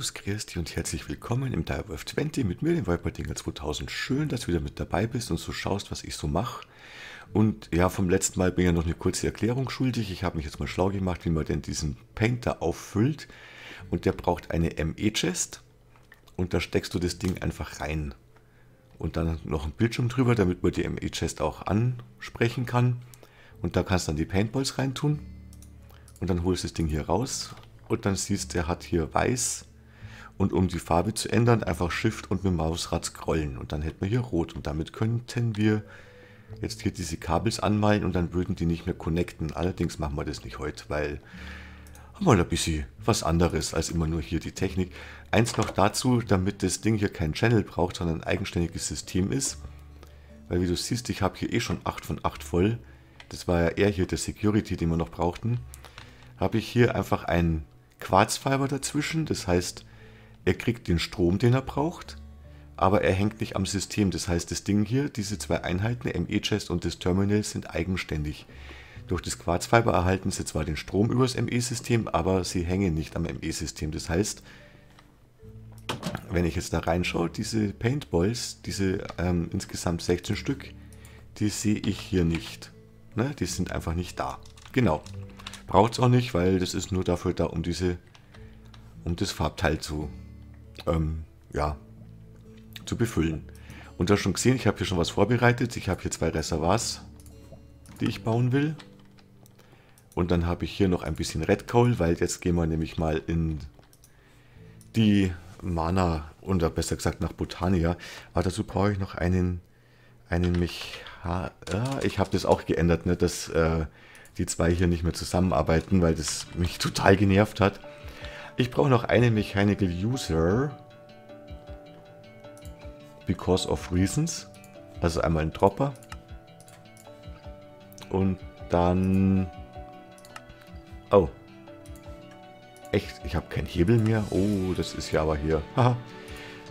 Servus, Christi und herzlich willkommen im Direwolf 20 mit mir, dem Wolperdinger 2000. Schön, dass du wieder mit dabei bist und so schaust, was ich so mache. Und ja, vom letzten Mal bin ich ja noch eine kurze Erklärung schuldig. Ich habe mich jetzt mal schlau gemacht, wie man denn diesen Painter auffüllt. Und der braucht eine ME-Chest und da steckst du das Ding einfach rein. Und dann noch ein Bildschirm drüber, damit man die ME-Chest auch ansprechen kann. Und da kannst du dann die Paintballs reintun. Und dann holst du das Ding hier raus und dann siehst du, er hat hier weiß. Und um die Farbe zu ändern, einfach Shift und mit dem Mausrad scrollen. Und dann hätten wir hier rot. Und damit könnten wir jetzt hier diese Kabels anmalen und dann würden die nicht mehr connecten. Allerdings machen wir das nicht heute, weil haben wir ein bisschen was anderes als immer nur hier die Technik. Eins noch dazu, damit das Ding hier kein Channel braucht, sondern ein eigenständiges System ist. Weil wie du siehst, ich habe hier eh schon 8 von 8 voll. Das war ja eher hier der Security, den wir noch brauchten. Habe ich hier einfach ein Quarzfiber dazwischen. Das heißt, er kriegt den Strom, den er braucht, aber er hängt nicht am System. Das heißt, das Ding hier, diese zwei Einheiten, ME-Chest und das Terminal, sind eigenständig. Durch das Quarzfiber erhalten sie zwar den Strom übers ME-System, aber sie hängen nicht am ME-System. Das heißt, wenn ich jetzt da reinschaue, diese Paintballs, diese ähm, insgesamt 16 Stück, die sehe ich hier nicht. Ne? Die sind einfach nicht da. Genau. Braucht es auch nicht, weil das ist nur dafür da, um diese, um das Farbteil zu, ähm, ja, zu befüllen. Und hast schon gesehen, ich habe hier schon was vorbereitet. Ich habe hier zwei Reservoirs, die ich bauen will. Und dann habe ich hier noch ein bisschen Red Coal, weil jetzt gehen wir nämlich mal in die Mana, oder besser gesagt nach Botania. Aber dazu brauche ich noch einen, einen Mecha... Ja, ich habe das auch geändert, ne, dass äh, die zwei hier nicht mehr zusammenarbeiten, weil das mich total genervt hat. Ich brauche noch eine Mechanical User. Because of Reasons. Also einmal ein Dropper. Und dann... Oh. Echt? Ich habe keinen Hebel mehr? Oh, das ist ja aber hier.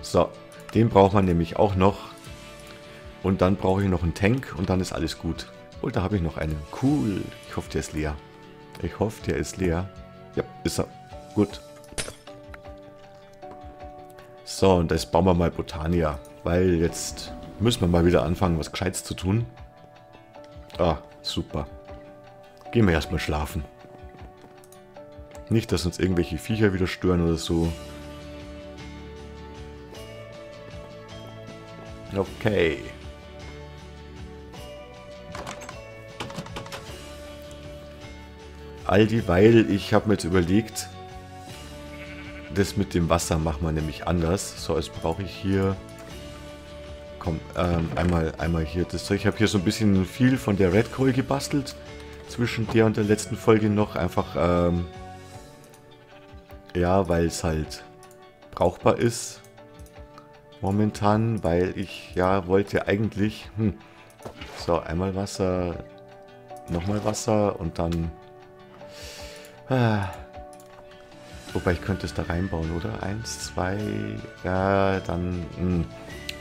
so, den braucht man nämlich auch noch. Und dann brauche ich noch einen Tank und dann ist alles gut. Und da habe ich noch einen. Cool. Ich hoffe, der ist leer. Ich hoffe, der ist leer. Ja, ist er. Gut. So, und jetzt bauen wir mal Botania. Weil jetzt müssen wir mal wieder anfangen, was Gescheites zu tun. Ah, super. Gehen wir erstmal schlafen. Nicht, dass uns irgendwelche Viecher wieder stören oder so. Okay. All dieweil, ich habe mir jetzt überlegt, das mit dem Wasser machen wir nämlich anders. So, jetzt brauche ich hier... Komm, ähm, einmal, einmal hier das Zeug. Ich habe hier so ein bisschen viel von der Red Coal gebastelt. Zwischen der und der letzten Folge noch. Einfach, ähm, ja, weil es halt brauchbar ist. Momentan, weil ich, ja, wollte eigentlich... Hm, so, einmal Wasser, nochmal Wasser und dann Ah. Wobei ich könnte es da reinbauen, oder? Eins, zwei, ja, dann, mh. Hm.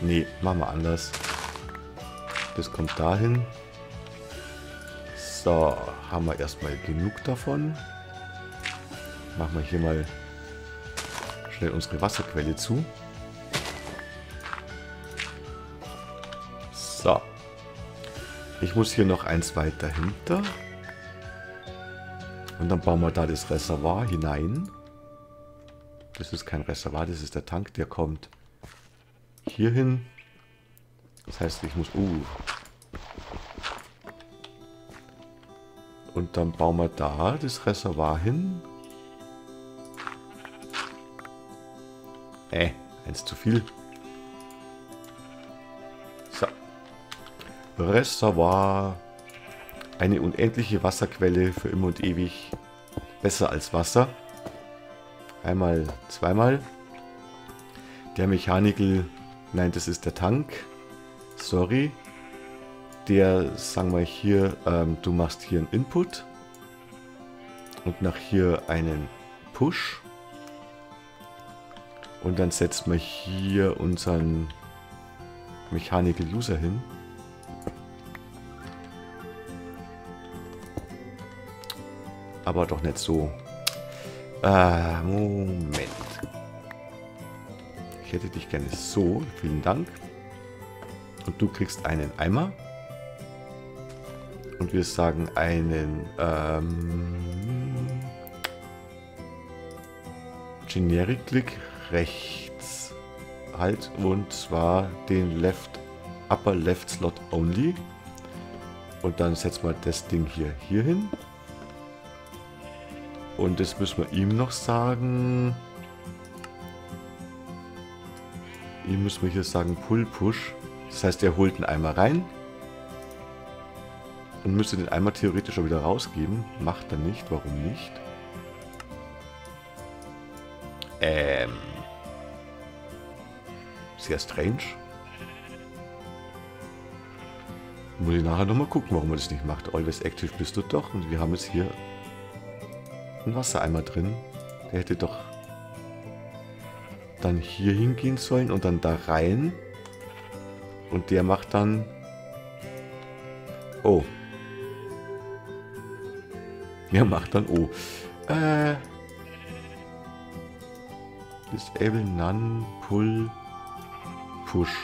nee, machen wir anders. Das kommt dahin. So, haben wir erstmal genug davon. Machen wir hier mal schnell unsere Wasserquelle zu. So. Ich muss hier noch eins weiter hinter. Und dann bauen wir da das Reservoir hinein. Das ist kein Reservoir, das ist der Tank, der kommt hier hin. Das heißt, ich muss... Uh. Und dann bauen wir da das Reservoir hin. Äh, eins zu viel. So. Reservoir eine unendliche Wasserquelle für immer und ewig. Besser als Wasser. Einmal, zweimal. Der Mechanical, nein, das ist der Tank. Sorry. Der, sagen wir hier, ähm, du machst hier einen Input. Und nach hier einen Push. Und dann setzt man hier unseren Mechanical User hin. aber doch nicht so. Äh, Moment. Ich hätte dich gerne so. Vielen Dank. Und du kriegst einen Eimer. Und wir sagen einen ähm, Generic-Click rechts. Halt. Und zwar den Left Upper Left Slot Only. Und dann setzen wir das Ding hier, hier hin. Und das müssen wir ihm noch sagen. Ihm müssen wir hier sagen Pull Push. Das heißt, er holt einen Eimer rein. Und müsste den Eimer theoretisch auch wieder rausgeben. Macht er nicht. Warum nicht? Ähm. Sehr strange. Muss ich nachher nochmal gucken, warum er das nicht macht. Always active bist du doch. Und wir haben jetzt hier einen Wassereimer drin. Der hätte doch dann hier hingehen sollen und dann da rein. Und der macht dann... Oh. Der macht dann Oh. Äh... Disable None Pull Push.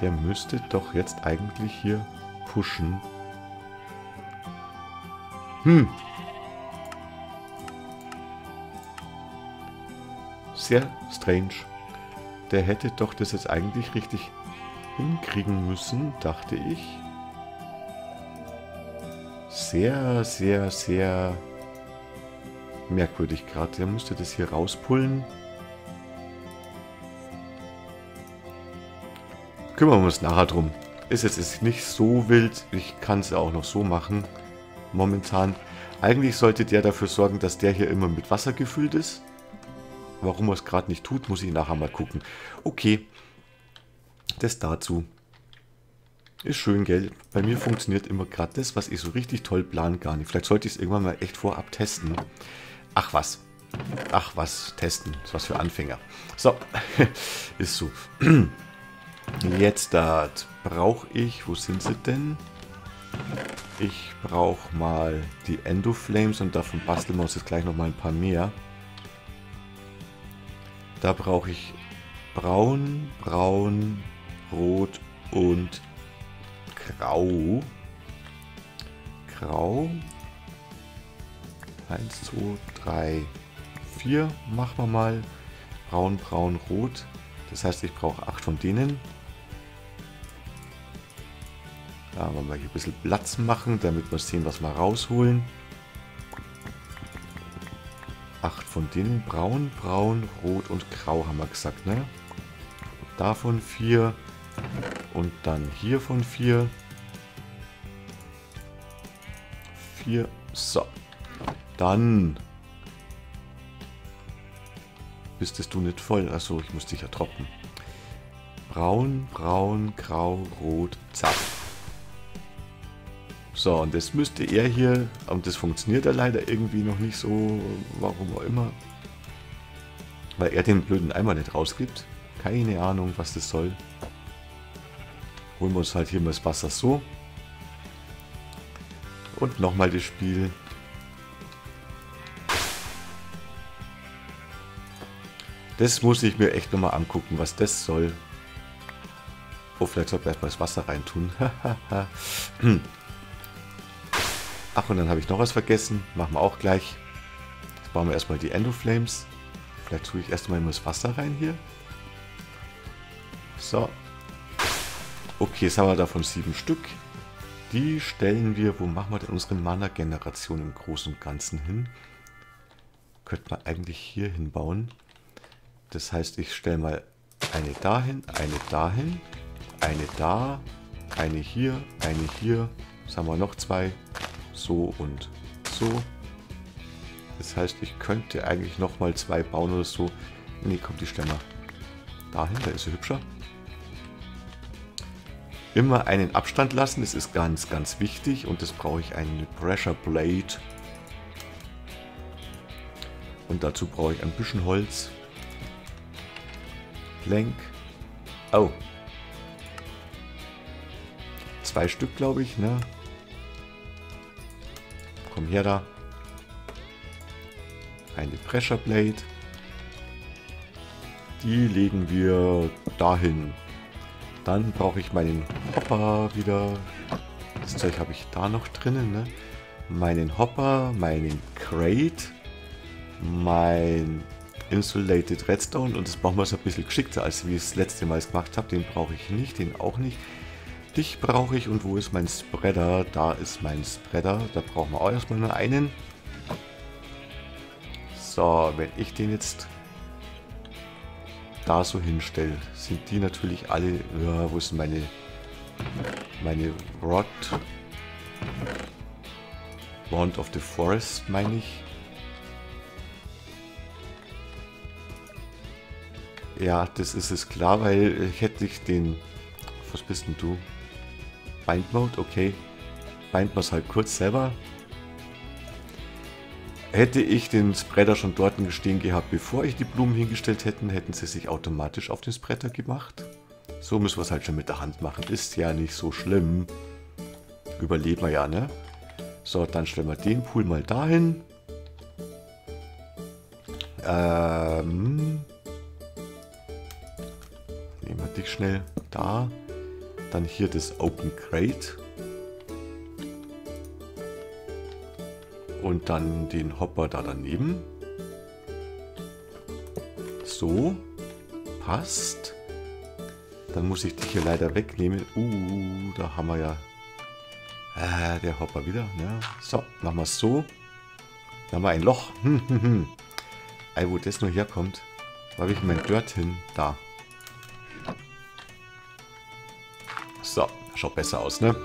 Der müsste doch jetzt eigentlich hier pushen. Hm. Sehr strange. Der hätte doch das jetzt eigentlich richtig hinkriegen müssen, dachte ich. Sehr, sehr, sehr merkwürdig gerade. Der müsste das hier rauspullen. Kümmern wir uns nachher drum. Ist jetzt nicht so wild. Ich kann es auch noch so machen momentan. Eigentlich sollte der dafür sorgen, dass der hier immer mit Wasser gefüllt ist. Warum er es gerade nicht tut, muss ich nachher mal gucken. Okay, das dazu. Ist schön, gell? Bei mir funktioniert immer gerade das, was ich so richtig toll plan, gar nicht. Vielleicht sollte ich es irgendwann mal echt vorab testen. Ach was. Ach was, testen. Ist was für Anfänger. So, ist so. Jetzt brauche ich, wo sind sie denn? Ich brauche mal die Endoflames und davon basteln wir uns jetzt gleich nochmal ein paar mehr. Da brauche ich braun, braun, rot und grau. Grau. 1, 2, 3, 4 machen wir mal. Braun, braun, rot. Das heißt, ich brauche 8 von denen. Da wollen wir hier ein bisschen Platz machen, damit wir sehen, was wir rausholen. Acht von denen. Braun, braun, rot und grau haben wir gesagt, ne? Davon vier. Und dann hier von vier. Vier. So. Dann bist du nicht voll. Achso, ich muss dich ja trocken. Braun, braun, grau, rot, zack. So, und das müsste er hier, und das funktioniert ja leider irgendwie noch nicht so, warum auch immer. Weil er den blöden Eimer nicht rausgibt. Keine Ahnung, was das soll. Holen wir uns halt hier mal das Wasser so. Und nochmal das Spiel. Das muss ich mir echt nochmal angucken, was das soll. Oh, vielleicht sollte man erstmal das Wasser reintun. Ach, und dann habe ich noch was vergessen. Machen wir auch gleich. Jetzt bauen wir erstmal die Endoflames. Vielleicht tue ich erstmal immer das Wasser rein hier. So. Okay, jetzt haben wir davon sieben Stück. Die stellen wir, wo machen wir denn unsere Mana-Generation im Großen und Ganzen hin? Könnte man eigentlich hier hinbauen. Das heißt, ich stelle mal eine dahin, eine dahin, eine da, eine hier, eine hier. Jetzt haben wir noch zwei so und so. Das heißt, ich könnte eigentlich nochmal zwei bauen oder so. Ne, kommt die Stämmer. Dahin, da ist sie hübscher. Immer einen Abstand lassen, das ist ganz, ganz wichtig. Und das brauche ich eine Pressure Blade. Und dazu brauche ich ein bisschen Holz. Plank. Oh. Zwei Stück, glaube ich, ne? Komm her da. eine Pressure Blade. Die legen wir dahin. Dann brauche ich meinen Hopper wieder. Das Zeug habe ich da noch drinnen, ne? Meinen Hopper, meinen Crate, mein Insulated Redstone und das brauchen wir so ein bisschen geschickter, als wie ich es letzte Mal gemacht habe. Den brauche ich nicht, den auch nicht. Dich brauche ich und wo ist mein Spreader? Da ist mein Spreader. Da brauchen wir auch erstmal nur einen. So, wenn ich den jetzt da so hinstelle, sind die natürlich alle... Ja, wo ist meine... Meine Rod... Wand of the Forest, meine ich. Ja, das ist es klar, weil ich hätte ich den... Was bist denn du? Bind Mode, okay. Bind man es halt kurz selber. Hätte ich den Spreader schon dort stehen gehabt, bevor ich die Blumen hingestellt hätte, hätten sie sich automatisch auf den Spreader gemacht. So müssen wir es halt schon mit der Hand machen. Ist ja nicht so schlimm. Überleben wir ja, ne? So, dann stellen wir den Pool mal dahin. Ähm, nehmen wir dich schnell da. Dann hier das Open Crate. Und dann den Hopper da daneben. So. Passt. Dann muss ich dich hier leider wegnehmen. Uh, da haben wir ja... Äh, der Hopper wieder. Ne? So, machen wir es so. Da haben wir ein Loch. Ey, wo das nur herkommt. Wo habe ich mein Dirt hin? Da. So, schaut besser aus, ne?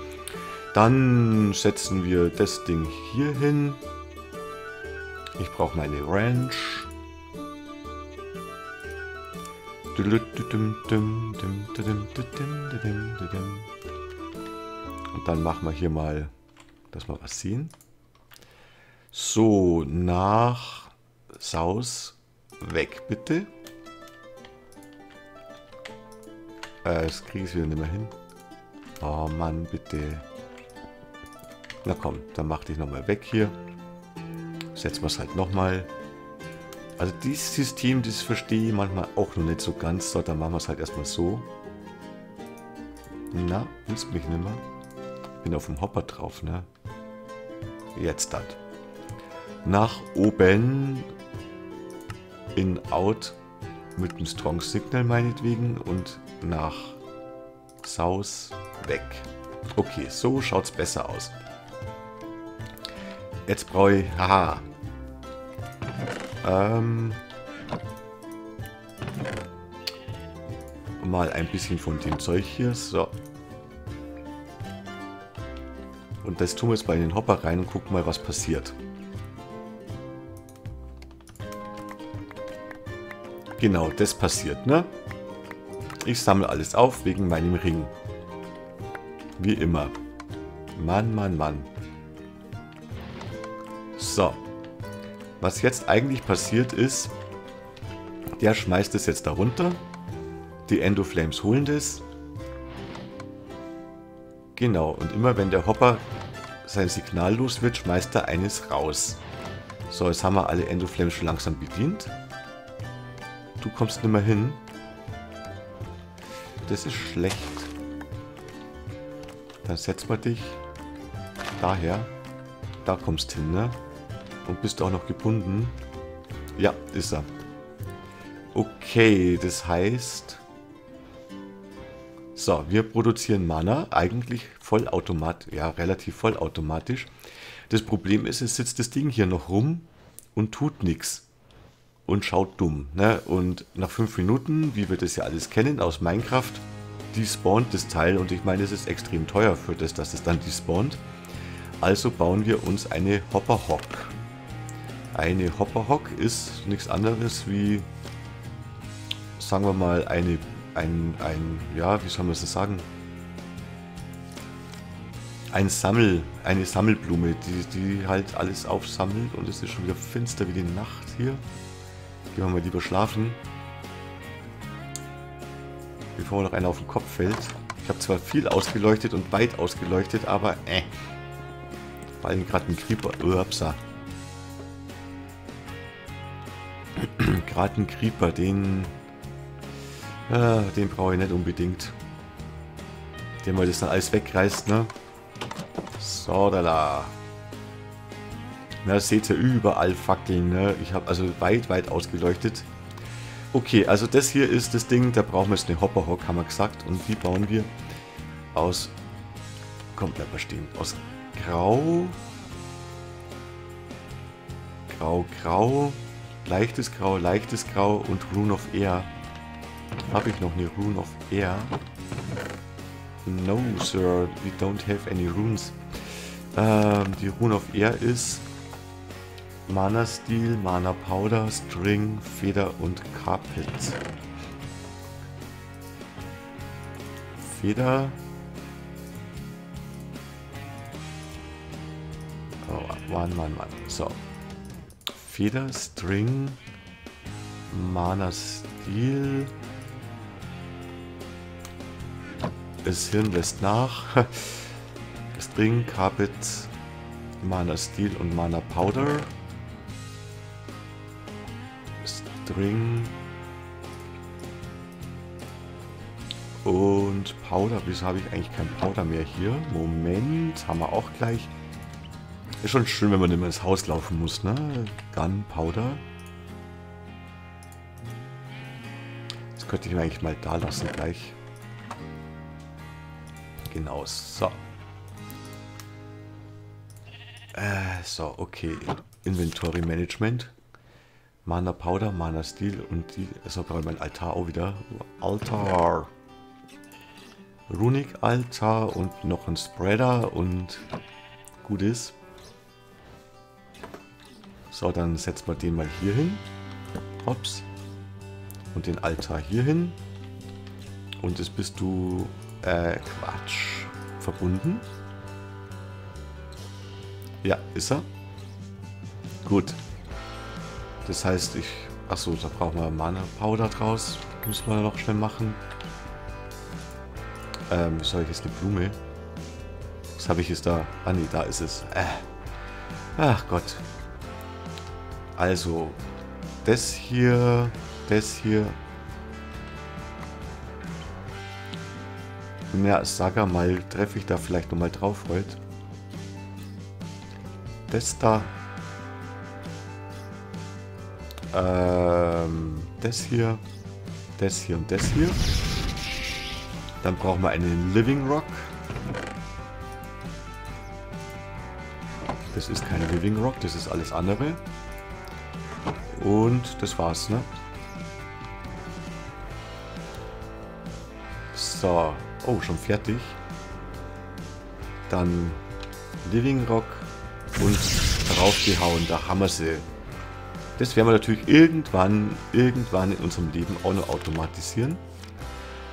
Dann setzen wir das Ding hier hin. Ich brauche meine Ranch. Und dann machen wir hier mal, dass wir was sehen. So, nach Saus weg bitte. Äh, das kriege ich wieder nicht mehr hin. Oh Mann, bitte. Na komm, dann mach dich nochmal weg hier. Setzen wir es halt nochmal. Also dieses System, das verstehe ich manchmal auch noch nicht so ganz. So, dann machen wir es halt erstmal so. Na, willst mich nicht mehr? Bin auf dem Hopper drauf, ne? Jetzt das. Nach oben in Out mit dem Strong Signal meinetwegen und nach South weg. Okay, so schaut es besser aus. Jetzt brauche ich... Haha. Ähm, mal ein bisschen von dem Zeug hier. So. Und das tun wir jetzt bei den Hopper rein und gucken mal, was passiert. Genau, das passiert, ne? Ich sammle alles auf wegen meinem Ring. Wie immer. Mann, Mann, Mann. So. Was jetzt eigentlich passiert ist, der schmeißt es jetzt darunter. Die Endoflames holen das. Genau, und immer wenn der Hopper sein Signal los wird, schmeißt er eines raus. So, jetzt haben wir alle Endoflames schon langsam bedient. Du kommst nicht mehr hin. Das ist schlecht. Dann setzen wir dich daher. Da kommst hin, ne? Und bist du auch noch gebunden? Ja, ist er. Okay, das heißt... So, wir produzieren Mana, eigentlich vollautomatisch, ja, relativ vollautomatisch. Das Problem ist, es sitzt das Ding hier noch rum und tut nichts. Und schaut dumm. Ne? Und nach fünf Minuten, wie wir das ja alles kennen aus Minecraft, despawnt das Teil und ich meine, es ist extrem teuer für das, dass es dann despawnt. Also bauen wir uns eine Hopper Hock. Eine Hopper Hock ist nichts anderes wie, sagen wir mal, eine, ein, ein, ja, wie soll man das sagen? Ein Sammel, eine Sammelblume, die, die halt alles aufsammelt und es ist schon wieder finster wie die Nacht hier. Gehen wir mal lieber schlafen bevor noch einer auf den Kopf fällt. Ich habe zwar viel ausgeleuchtet und weit ausgeleuchtet, aber äh. Vor allem gerade ein Creeper. Upsa. Gerade ein Creeper, den... Äh, den brauche ich nicht unbedingt. Den weil das dann alles wegreißt, ne? So, da la. Na, seht ihr überall Fackeln, ne? Ich habe also weit, weit ausgeleuchtet. Okay, also das hier ist das Ding, da brauchen wir jetzt eine Hopperhock, haben wir gesagt. Und die bauen wir aus... Komm, bleib mal stehen. Aus Grau... Grau, Grau... Leichtes Grau, leichtes Grau und Rune of Air. Habe ich noch eine Rune of Air? No, sir, we don't have any runes. Ähm, die Rune of Air ist Mana Steel, Mana Powder, String, Feder und Carpet. Feder. Oh, Mann, Mann, Mann. So. Feder, String, Mana Steel. Das Hirn lässt nach. String, Carpet, Mana Steel und Mana Powder. String. Und Powder. Wieso habe ich eigentlich kein Powder mehr hier? Moment, haben wir auch gleich. Ist schon schön, wenn man immer ins Haus laufen muss, ne? Gunpowder. Das könnte ich mir eigentlich mal da lassen gleich. Genau, so. Äh, so, okay. Inventory Management. Mana Powder, Mana Steel und die. Also brauche ich mein Altar auch wieder. Altar. Runic Altar und noch ein Spreader und gut ist. So, dann setzen wir den mal hier hin. Hops. Und den Altar hier hin. Und jetzt bist du... Äh, Quatsch. Verbunden. Ja, ist er. Gut. Das heißt, ich... Achso, da brauchen wir Mana Powder draus. Müssen wir noch schnell machen. Ähm, wie soll ich jetzt eine Blume? Was habe ich jetzt da? Ah ne, da ist es. Äh. Ach Gott. Also, das hier, das hier. Ja, sag mal, treffe ich da vielleicht nochmal drauf heute. Das da. Ähm, das hier, das hier und das hier. Dann brauchen wir einen Living Rock. Das ist kein Living Rock, das ist alles andere. Und das war's, ne? So. Oh, schon fertig. Dann Living Rock und draufgehauen. Da haben wir sie. Das werden wir natürlich irgendwann, irgendwann in unserem Leben auch noch automatisieren.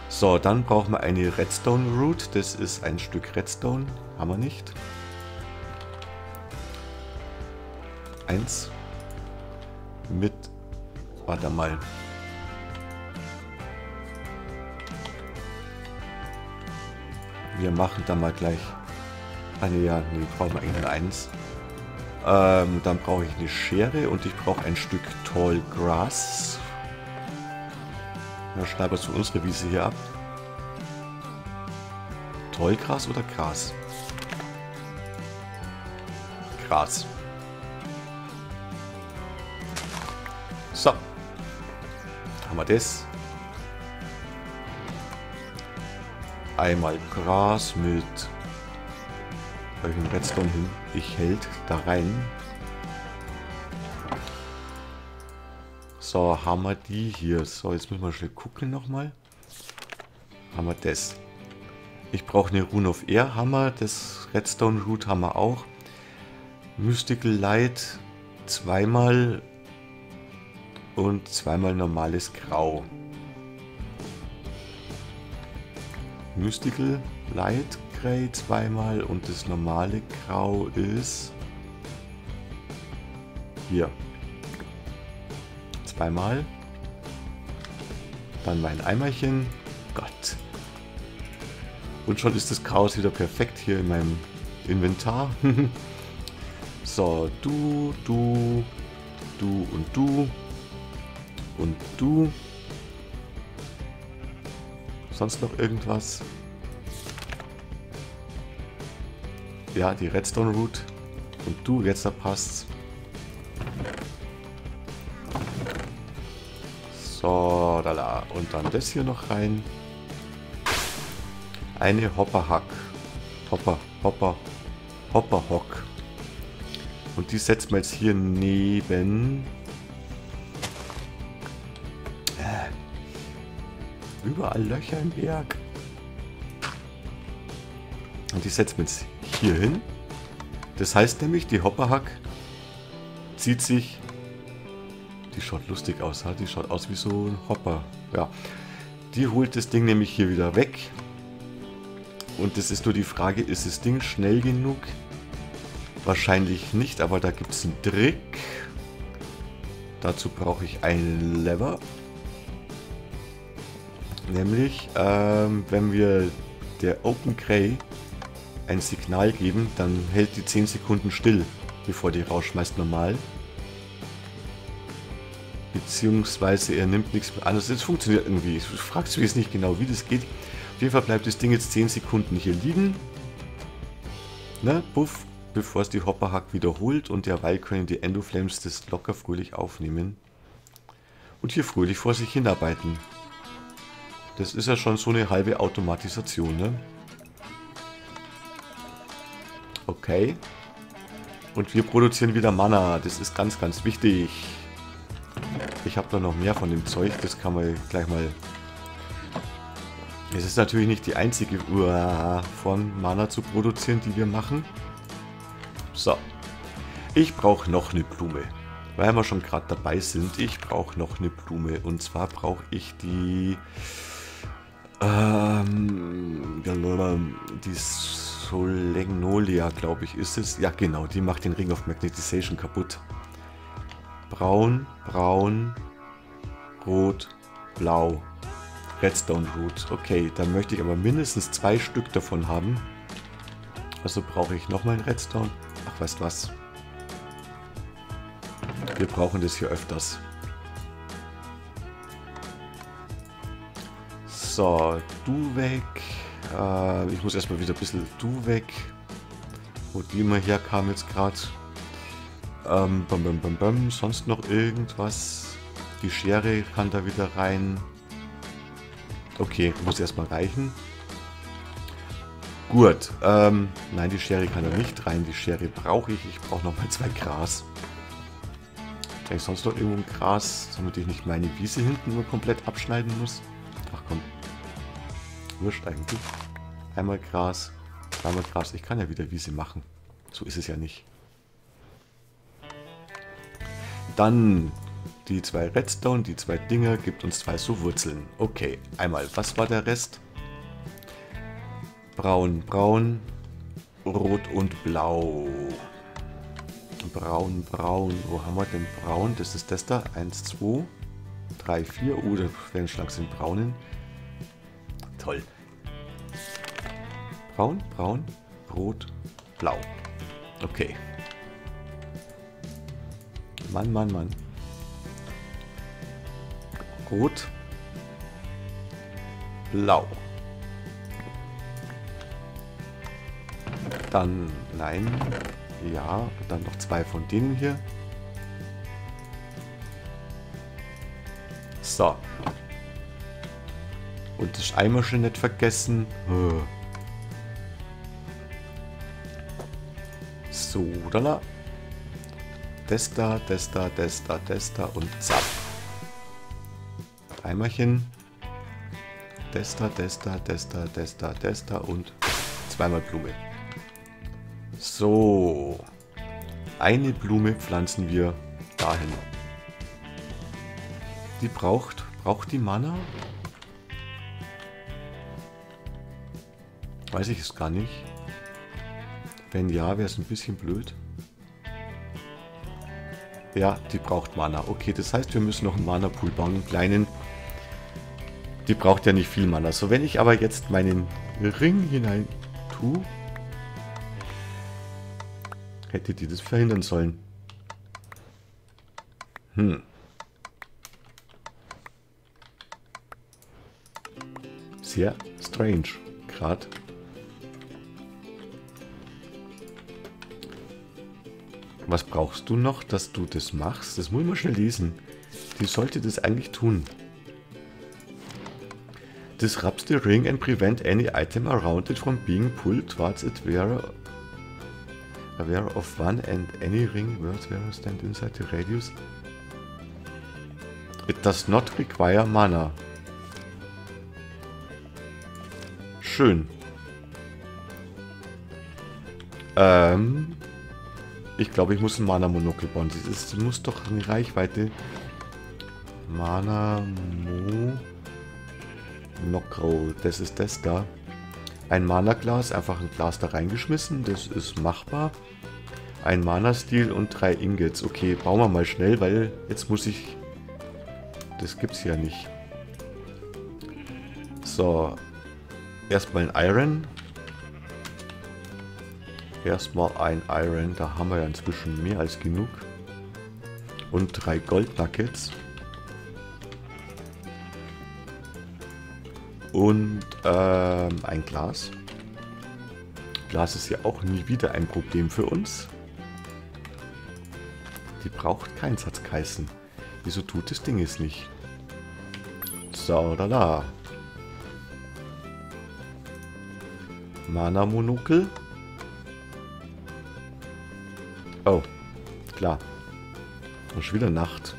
So, dann brauchen wir eine Redstone Root. Das ist ein Stück Redstone. Haben wir nicht. Eins mit... Warte mal. Wir machen da mal gleich... Ah ne, ja, nee, brauchen wir eigentlich nur eins. Ähm, dann brauche ich eine Schere und ich brauche ein Stück Tall Grass. Dann schneiden wir zu unsere Wiese hier ab. Tollgras oder Gras? Gras. So. Haben wir das. Einmal Gras mit welchen Redstone hin. Ich hält da rein. So, haben wir die hier. So, jetzt müssen wir schnell gucken nochmal. Haben wir das. Ich brauche eine Rune of Air Hammer. Das Redstone Root haben wir auch. Mystical Light zweimal und zweimal normales Grau. Mystical Light Grey zweimal und das normale Grau ist hier. Zweimal. Dann mein Eimerchen. Gott. Und schon ist das Chaos wieder perfekt hier in meinem Inventar. so, du, du, du und du. und du. Sonst noch irgendwas? Ja, die Redstone Route. Und du, jetzt da passt's. So, da la. Und dann das hier noch rein. Eine Hopperhack. Hopper, Hopper, Hopperhock. Und die setzen wir jetzt hier neben. Äh, überall Löcher im Berg. Und die setzen wir jetzt hier hin. Das heißt nämlich, die Hopperhack zieht sich... Die schaut lustig aus, die schaut aus wie so ein Hopper. Ja, die holt das Ding nämlich hier wieder weg. Und das ist nur die Frage, ist das Ding schnell genug? Wahrscheinlich nicht, aber da gibt es einen Trick. Dazu brauche ich einen Lever. Nämlich, ähm, wenn wir der Open Gray ein Signal geben, dann hält die 10 Sekunden still, bevor die rausschmeißt normal. Beziehungsweise er nimmt nichts mehr an. Also das funktioniert irgendwie. Ich frage mich jetzt nicht genau, wie das geht. Auf jeden Fall bleibt das Ding jetzt 10 Sekunden hier liegen. Ne, puff, bevor es die Hopperhack wiederholt und derweil können die Endoflames das locker fröhlich aufnehmen. Und hier fröhlich vor sich hinarbeiten. Das ist ja schon so eine halbe Automatisation, ne? Okay. Und wir produzieren wieder Mana. Das ist ganz, ganz wichtig. Ich habe da noch mehr von dem Zeug. Das kann man gleich mal... Es ist natürlich nicht die einzige Form, Mana zu produzieren, die wir machen. So. Ich brauche noch eine Blume. Weil wir schon gerade dabei sind. Ich brauche noch eine Blume. Und zwar brauche ich die... Ähm, die Solegnolia, glaube ich, ist es. Ja, genau, die macht den Ring of Magnetization kaputt. Braun, braun, rot, blau. Redstone Root. Okay, dann möchte ich aber mindestens zwei Stück davon haben. Also brauche ich nochmal ein Redstone. Ach, weißt was? Wir brauchen das hier öfters. So, du weg. Äh, ich muss erstmal wieder ein bisschen du weg. Wo die immer herkam jetzt gerade. Ähm, bam, bam, bam, bam. Sonst noch irgendwas? Die Schere kann da wieder rein. Okay, muss erstmal reichen. Gut, ähm, nein, die Schere kann da nicht rein. Die Schere brauche ich. Ich brauche nochmal zwei Gras. Ich sonst noch irgendwo ein Gras, damit ich nicht meine Wiese hinten nur komplett abschneiden muss? Ach komm. Wurscht eigentlich. Einmal Gras, einmal Gras. Ich kann ja wieder Wiese machen. So ist es ja nicht. Dann die zwei Redstone, die zwei Dinger, gibt uns zwei so Wurzeln. Okay, einmal, was war der Rest? Braun, braun, rot und blau. Braun, braun. Wo haben wir denn braun? Das ist das da. 1, 2, 3, 4. Oh, da werden schlank sind braunen. Toll. Braun, braun, rot, blau. Okay. Mann, Mann, Mann. Rot, blau. Dann, nein, ja, dann noch zwei von denen hier. So. Und das Eimerchen nicht vergessen. So, das da, das da, das da und zack. Eimerchen. Da, das da, das da und zweimal Blume. So. Eine Blume pflanzen wir dahin. Die braucht, braucht die Mana? Weiß ich es gar nicht. Wenn ja, wäre es ein bisschen blöd. Ja, die braucht Mana. Okay, das heißt, wir müssen noch einen Mana-Pool bauen, einen kleinen. Die braucht ja nicht viel Mana. So, wenn ich aber jetzt meinen Ring hinein tue, hätte die das verhindern sollen. Hm. Sehr strange. Gerade. Was brauchst du noch, dass du das machst? Das muss ich mal schnell lesen. Die sollte das eigentlich tun. Disrupts the ring and prevent any item around it from being pulled towards it where aware of one and any ring words where stand inside the radius. It does not require mana. Schön. Ähm, ich glaube, ich muss ein Mana-Monokel bauen. Das muss doch eine Reichweite. Mana-Mo... Nockrol, das ist das da. Ein Mana-Glas, einfach ein Glas da reingeschmissen, das ist machbar. Ein Mana-Stil und drei Ingots. Okay, bauen wir mal schnell, weil jetzt muss ich... Das gibt's ja nicht. So. Erstmal ein Iron. Erstmal ein Iron, da haben wir ja inzwischen mehr als genug. Und drei Gold Nuggets. Und ähm, ein Glas. Glas ist ja auch nie wieder ein Problem für uns. Die braucht keinen Satzkeißen. Wieso tut das Ding es nicht? So, da la. Mana-Monokel. Oh, klar. Und schon wieder Nacht.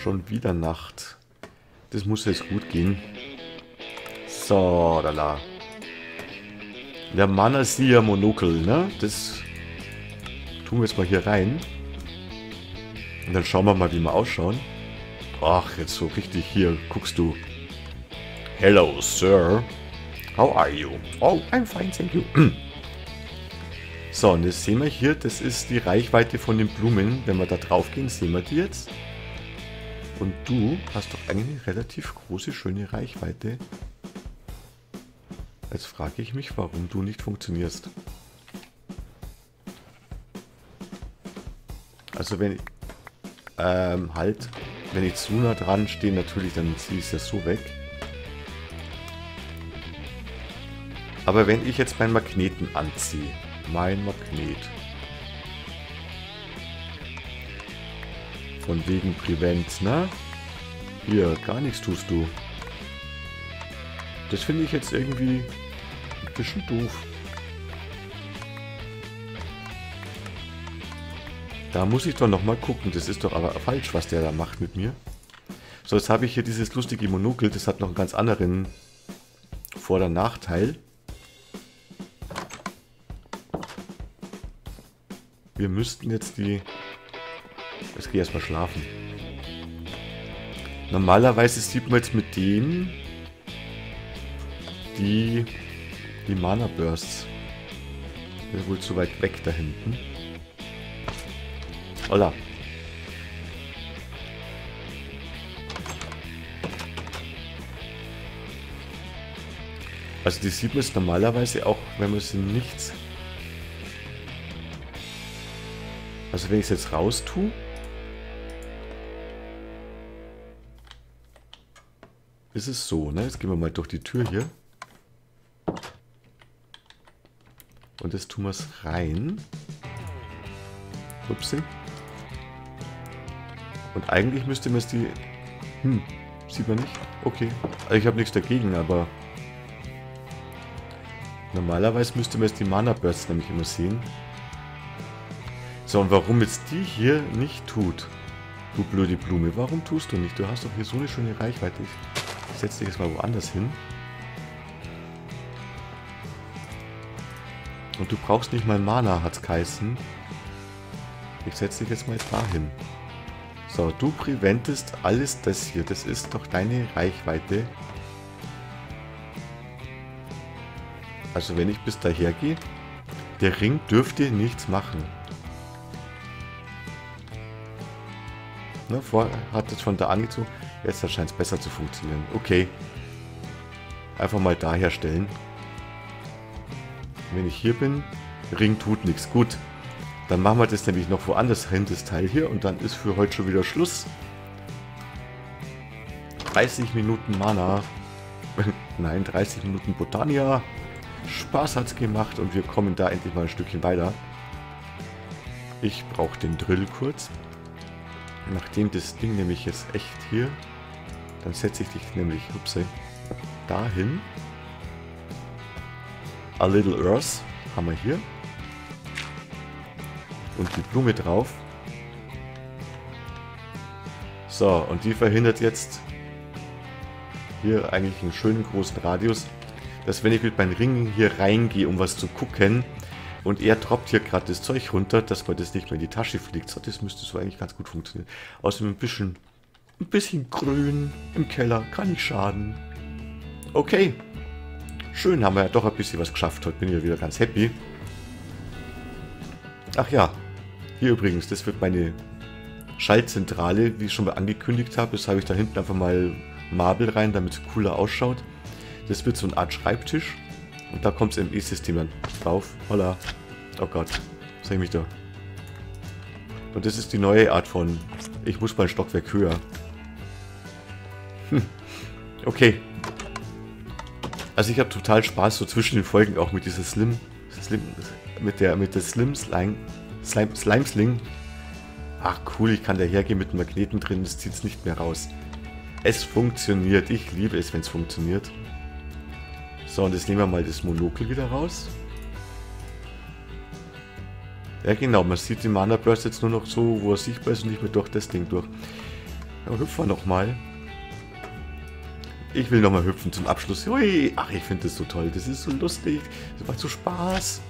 Schon wieder Nacht. Das muss jetzt gut gehen. So, da la. Der Manasia Monokel, ne? Das tun wir jetzt mal hier rein. Und dann schauen wir mal, wie wir ausschauen. Ach, jetzt so richtig hier guckst du. Hello, Sir. How are you? Oh, I'm fine, thank you. so, und jetzt sehen wir hier, das ist die Reichweite von den Blumen. Wenn wir da drauf gehen, sehen wir die jetzt. Und du hast doch eigentlich eine relativ große, schöne Reichweite. Jetzt frage ich mich, warum du nicht funktionierst. Also wenn ich, ähm, halt, wenn ich zu nah dran stehe, natürlich, dann ziehe ich es ja so weg. Aber wenn ich jetzt meinen Magneten anziehe, mein Magnet, Von wegen Prevent, ne? Hier, gar nichts tust du. Das finde ich jetzt irgendwie ein bisschen doof. Da muss ich doch nochmal gucken. Das ist doch aber falsch, was der da macht mit mir. So, jetzt habe ich hier dieses lustige Monokel. Das hat noch einen ganz anderen Vor- und Nachteil. Wir müssten jetzt die Jetzt gehe erstmal schlafen. Normalerweise sieht man jetzt mit dem die, die Mana Bursts. Ist wohl zu weit weg da hinten. Holla. Also die sieht man jetzt normalerweise auch, wenn man sie nichts... Also wenn ich es jetzt raus tue, ist es so, ne? Jetzt gehen wir mal durch die Tür hier. Und jetzt tun wir es rein. Upsi. Und eigentlich müsste man es die... Hm, sieht man nicht? Okay. Also ich habe nichts dagegen, aber... Normalerweise müsste man jetzt die Mana Bursts nämlich immer sehen. So, und warum jetzt die hier nicht tut, du blöde Blume, warum tust du nicht? Du hast doch hier so eine schöne Reichweite. Ich setze dich jetzt mal woanders hin. Und du brauchst nicht mal Mana, hat's geheißen. Ich setze dich jetzt mal dahin. So, du preventest alles das hier. Das ist doch deine Reichweite. Also wenn ich bis daher gehe, der Ring dürfte nichts machen. Ne, vorher hat es von da angezogen. Jetzt scheint es besser zu funktionieren. Okay. Einfach mal da herstellen. Wenn ich hier bin, Ring tut nichts. Gut. Dann machen wir das nämlich noch woanders hin, das Teil hier. Und dann ist für heute schon wieder Schluss. 30 Minuten Mana. Nein, 30 Minuten Botania. Spaß hat's gemacht und wir kommen da endlich mal ein Stückchen weiter. Ich brauche den Drill kurz. Nachdem das Ding nämlich jetzt echt hier, dann setze ich dich nämlich, upsie, dahin. A Little Earth haben wir hier. Und die Blume drauf. So, und die verhindert jetzt hier eigentlich einen schönen großen Radius, dass wenn ich mit meinen Ringen hier reingehe, um was zu gucken, und er droppt hier gerade das Zeug runter, dass man das nicht mehr in die Tasche fliegt. So, das müsste so eigentlich ganz gut funktionieren. Außerdem ein bisschen, ein bisschen grün im Keller, kann nicht schaden. Okay. Schön, haben wir ja doch ein bisschen was geschafft. Heute bin ich ja wieder ganz happy. Ach ja, hier übrigens, das wird meine Schaltzentrale, wie ich schon mal angekündigt habe. Das habe ich da hinten einfach mal Marble rein, damit es cooler ausschaut. Das wird so eine Art Schreibtisch. Und da kommt das ME-System dann drauf. Holla. Oh Gott. Was ich mich da? Und das ist die neue Art von... Ich muss mal ein Stockwerk höher. Hm. Okay. Also ich habe total Spaß so zwischen den Folgen auch mit dieser Slim, Slim mit der mit der Slim Slime, Slime, Slime Sling. Ach cool, ich kann da hergehen mit Magneten drin, das zieht es nicht mehr raus. Es funktioniert. Ich liebe es, wenn es funktioniert. So, und jetzt nehmen wir mal das Monokel wieder raus. Ja genau, man sieht den Mana Burst jetzt nur noch so, wo er sichtbar ist und nicht mehr durch das Ding durch. Ja, hüpfen wir nochmal. Ich will nochmal hüpfen zum Abschluss. Ui, ach, ich finde das so toll. Das ist so lustig. Das macht so Spaß.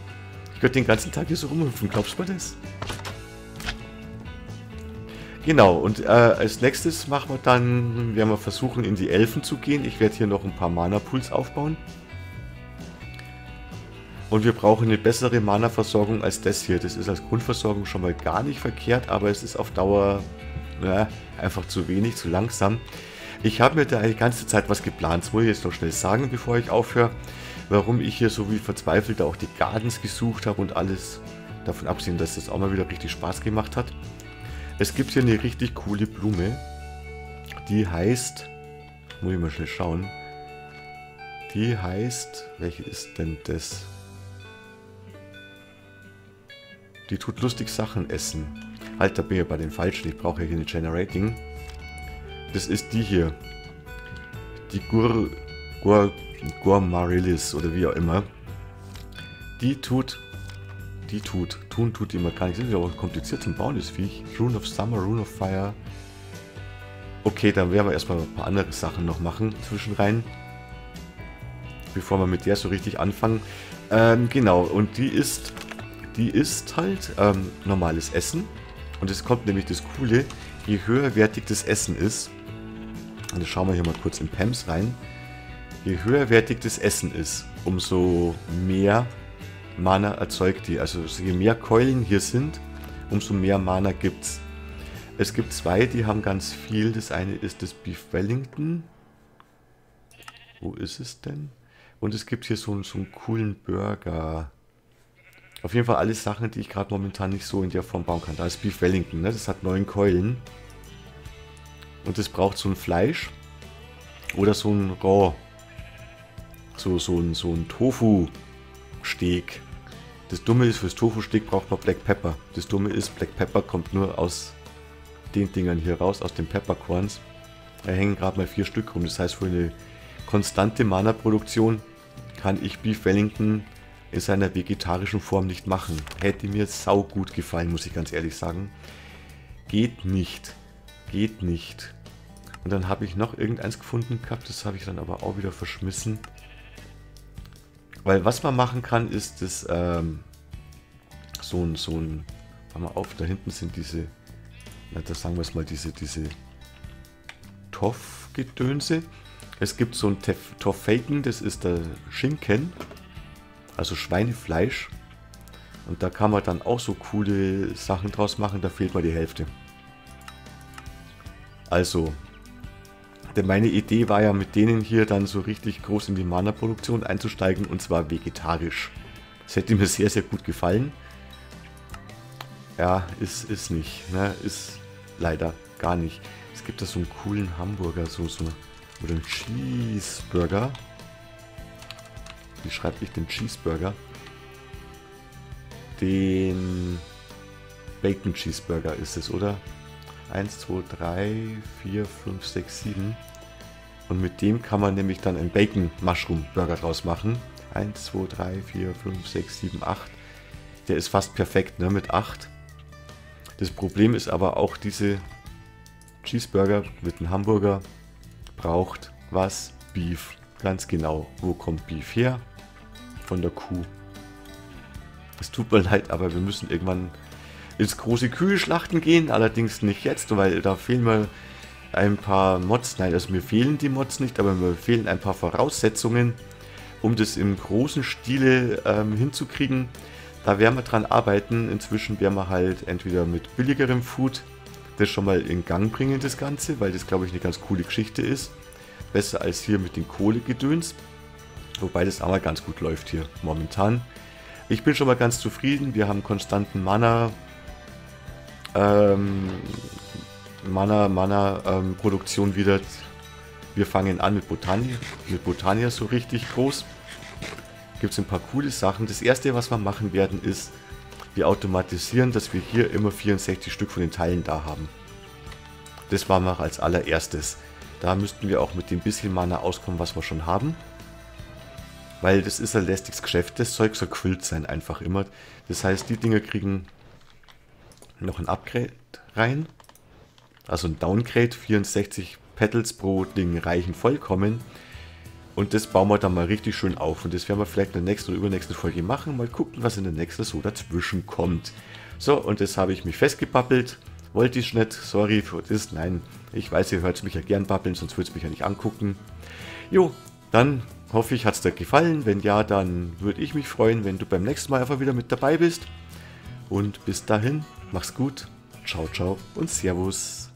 Ich könnte den ganzen Tag hier so rumhüpfen. Glaubst du mal das? Genau, und äh, als nächstes machen wir dann, werden wir versuchen in die Elfen zu gehen. Ich werde hier noch ein paar Mana-Pools aufbauen. Und wir brauchen eine bessere Mana-Versorgung als das hier. Das ist als Grundversorgung schon mal gar nicht verkehrt, aber es ist auf Dauer ja, einfach zu wenig, zu langsam. Ich habe mir da die ganze Zeit was geplant, das muss ich jetzt noch schnell sagen, bevor ich aufhöre, warum ich hier so wie verzweifelt auch die Gardens gesucht habe und alles. Davon absehen, dass das auch mal wieder richtig Spaß gemacht hat. Es gibt hier eine richtig coole Blume, die heißt, muss ich mal schnell schauen, die heißt, welche ist denn das? Die tut lustig Sachen essen. Da bin ich bei den Falschen. Ich brauche hier eine Generating. Das ist die hier. Die Gur... Gur... Gourmarilis oder wie auch immer. Die tut... Die tut. Tun tut immer gar nicht. Das ist auch kompliziert zum Bauen, das Viech. Rune of Summer, Rune of Fire. Okay, dann werden wir erstmal ein paar andere Sachen noch machen zwischenrein. Bevor wir mit der so richtig anfangen. Ähm, genau, und die ist... Die ist halt ähm, normales Essen. Und es kommt nämlich das Coole, je höherwertig das Essen ist, und jetzt schauen wir hier mal kurz in PAMS rein. Je höherwertig das Essen ist, umso mehr Mana erzeugt die. Also je mehr Keulen hier sind, umso mehr Mana gibt es. Es gibt zwei, die haben ganz viel. Das eine ist das Beef Wellington. Wo ist es denn? Und es gibt hier so, so einen coolen Burger. Auf jeden Fall alles Sachen, die ich gerade momentan nicht so in der Form bauen kann. Da ist Beef Wellington, ne? das hat neun Keulen. Und es braucht so ein Fleisch oder so ein Raw, so, so ein, so ein Tofu-Steak. Das Dumme ist, fürs Tofu-Steak braucht man Black Pepper. Das Dumme ist, Black Pepper kommt nur aus den Dingern hier raus, aus den Peppercorns. Da hängen gerade mal vier Stück rum. Das heißt, für eine konstante Mana-Produktion kann ich Beef Wellington in seiner vegetarischen Form nicht machen. Hätte mir sau gut gefallen, muss ich ganz ehrlich sagen. Geht nicht. Geht nicht. Und dann habe ich noch irgendeins gefunden gehabt, das habe ich dann aber auch wieder verschmissen. Weil was man machen kann, ist das ähm, so ein, so ein, warte mal auf, da hinten sind diese, na, da sagen wir es mal, diese, diese Toff-Gedönse. Es gibt so ein Toffaken, das ist der Schinken, also Schweinefleisch. Und da kann man dann auch so coole Sachen draus machen, da fehlt mal die Hälfte. Also, denn meine Idee war ja mit denen hier dann so richtig groß in die Mana-Produktion einzusteigen und zwar vegetarisch. Das hätte mir sehr, sehr gut gefallen. Ja, ist, ist nicht. Ne? Ist leider gar nicht. Es gibt da so einen coolen Hamburger, so, so Oder ein Cheeseburger. Wie schreibe ich den Cheeseburger? Den Bacon Cheeseburger ist es, oder? 1, 2, 3, 4, 5, 6, 7. Und mit dem kann man nämlich dann einen Bacon Mushroom Burger draus machen. 1, 2, 3, 4, 5, 6, 7, 8. Der ist fast perfekt, ne, mit 8. Das Problem ist aber auch diese Cheeseburger mit einem Hamburger braucht was? Beef. Ganz genau. Wo kommt Beef her? Von der Kuh. Es tut mir leid, aber wir müssen irgendwann ins große Kühlschlachten gehen. Allerdings nicht jetzt, weil da fehlen mir ein paar Mods. Nein, also mir fehlen die Mods nicht, aber mir fehlen ein paar Voraussetzungen, um das im großen Stile ähm, hinzukriegen. Da werden wir dran arbeiten. Inzwischen werden wir halt entweder mit billigerem Food das schon mal in Gang bringen, das Ganze, weil das, glaube ich, eine ganz coole Geschichte ist. Besser als hier mit den Kohlegedöns. Wobei das aber ganz gut läuft hier momentan. Ich bin schon mal ganz zufrieden. Wir haben konstanten Mana. Ähm, Mana, Mana ähm, Produktion wieder. Wir fangen an mit Botania, mit Botania so richtig groß. Gibt es ein paar coole Sachen. Das erste, was wir machen werden, ist wir automatisieren, dass wir hier immer 64 Stück von den Teilen da haben. Das war mal als allererstes. Da müssten wir auch mit dem bisschen Mana auskommen, was wir schon haben. Weil das ist ein lästiges Geschäft. Das Zeug soll quillt sein einfach immer. Das heißt, die Dinger kriegen noch ein Upgrade rein. Also ein Downgrade. 64 Petals pro Ding reichen vollkommen. Und das bauen wir dann mal richtig schön auf. Und das werden wir vielleicht in der nächsten oder übernächsten Folge machen. Mal gucken, was in der nächsten so dazwischen kommt. So, und das habe ich mich festgepappelt. Wollte ich nicht, sorry für das. Nein, ich weiß, ihr hört mich ja gern babbeln, sonst würdet ihr mich ja nicht angucken. Jo, dann hoffe ich, hat es dir gefallen. Wenn ja, dann würde ich mich freuen, wenn du beim nächsten Mal einfach wieder mit dabei bist. Und bis dahin, mach's gut. Ciao, ciao und Servus.